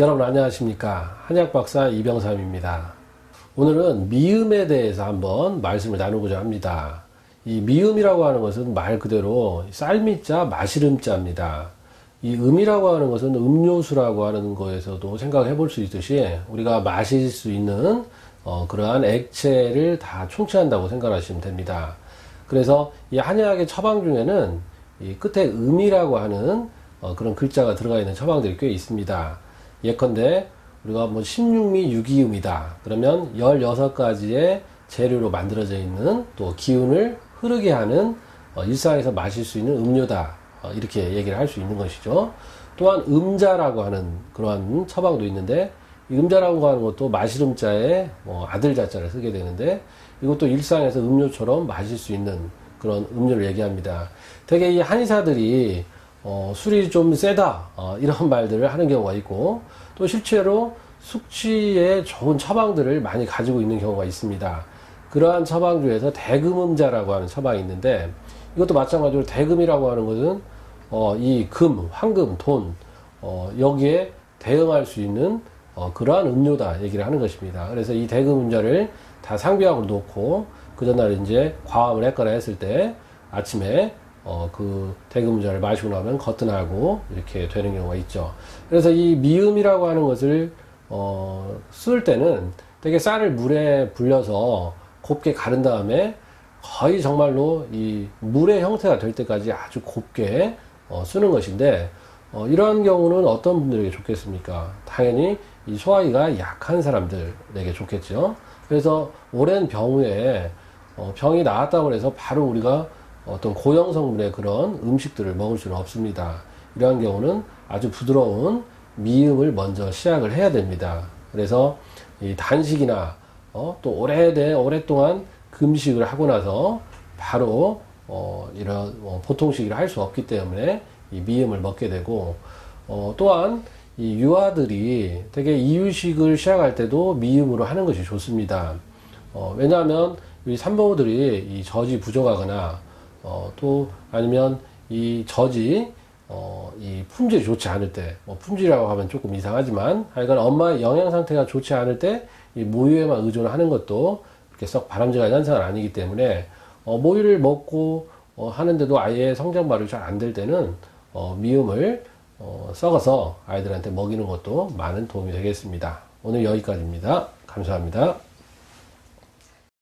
여러분 안녕하십니까? 한약박사 이병삼입니다. 오늘은 미음에 대해서 한번 말씀을 나누고자 합니다. 이 미음이라고 하는 것은 말 그대로 쌀미자 마시름자입니다. 이 음이라고 하는 것은 음료수라고 하는 거에서도 생각해 볼 수 있듯이 우리가 마실 수 있는 어, 그러한 액체를 다 총체한다고 생각하시면 됩니다. 그래서 이 한약의 처방 중에는 이 끝에 음이라고 하는 어, 그런 글자가 들어가 있는 처방들이 꽤 있습니다 예컨대 우리가 뭐 16미 유기음이다. 그러면 16가지의 재료로 만들어져 있는 또 기운을 흐르게 하는 어, 일상에서 마실 수 있는 음료다. 어, 이렇게 얘기를 할 수 있는 것이죠. 또한 음자라고 하는 그러한 처방도 있는데 이 음자라고 하는 것도 마시름자에 뭐 아들 자자를 쓰게 되는데 이것도 일상에서 음료처럼 마실 수 있는 그런 음료를 얘기합니다. 되게 이 한의사들이 어, 술이 좀 세다 어, 이런 말들을 하는 경우가 있고 또 실제로 숙취에 좋은 처방들을 많이 가지고 있는 경우가 있습니다. 그러한 처방 중에서 대금음자라고 하는 처방이 있는데 이것도 마찬가지로 대금이라고 하는 것은 어, 이 금, 황금, 돈 어, 여기에 대응할 수 있는 어, 그러한 음료다 얘기를 하는 것입니다. 그래서 이 대금음자를 다 상비약으로 놓고 그 전날 이제 과음을 했거나 했을 때 아침에 어, 그 대금자를 마시고 나면 거뜬하고 이렇게 되는 경우가 있죠. 그래서 이 미음이라고 하는 것을 어, 쓸 때는 되게 쌀을 물에 불려서 곱게 가른 다음에 거의 정말로 이 물의 형태가 될 때까지 아주 곱게 어, 쓰는 것인데 어, 이러한 경우는 어떤 분들에게 좋겠습니까? 당연히 이 소화기가 약한 사람들에게 좋겠죠. 그래서 오랜 병후에 어, 병이 나았다고 해서 바로 우리가 어떤 고형 성분의 그런 음식들을 먹을 수는 없습니다. 이러한 경우는 아주 부드러운 미음을 먼저 시작을 해야 됩니다. 그래서 이 단식이나 어, 또 오래돼 오랫동안 금식을 하고 나서 바로 어, 이런 어, 보통식을 할 수 없기 때문에 이 미음을 먹게 되고 어, 또한 이 유아들이 되게 이유식을 시작할 때도 미음으로 하는 것이 좋습니다. 어, 왜냐하면 이 산모들이 이 젖이 부족하거나 어, 또 아니면 이 젖이 어, 이 품질이 좋지 않을 때, 뭐 품질이라고 하면 조금 이상하지만, 하여간 엄마의 영양 상태가 좋지 않을 때, 이 모유에만 의존하는 것도 그렇게 썩 바람직한 현상은 아니기 때문에, 어, 모유를 먹고, 어, 하는데도 아이의 성장 발育이 잘안 될 때는, 어, 미음을, 어, 썩어서 아이들한테 먹이는 것도 많은 도움이 되겠습니다. 오늘 여기까지입니다. 감사합니다.